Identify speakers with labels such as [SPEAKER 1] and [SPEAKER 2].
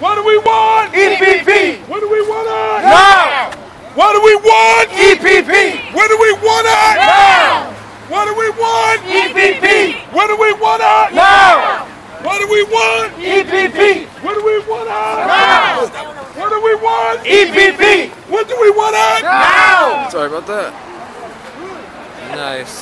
[SPEAKER 1] What do we want?
[SPEAKER 2] EPP.
[SPEAKER 1] What do we want?
[SPEAKER 2] Now.
[SPEAKER 1] What do we want?
[SPEAKER 2] EPP.
[SPEAKER 1] What do we want?
[SPEAKER 2] Now.
[SPEAKER 1] What do we want?
[SPEAKER 2] EPP.
[SPEAKER 1] What do we want?
[SPEAKER 2] Now.
[SPEAKER 1] What do we want?
[SPEAKER 2] EPP.
[SPEAKER 1] What do we want?
[SPEAKER 2] Now.
[SPEAKER 1] What do we want?
[SPEAKER 2] EPP.
[SPEAKER 1] What do we want?
[SPEAKER 2] Now.
[SPEAKER 3] Sorry about that. Nice.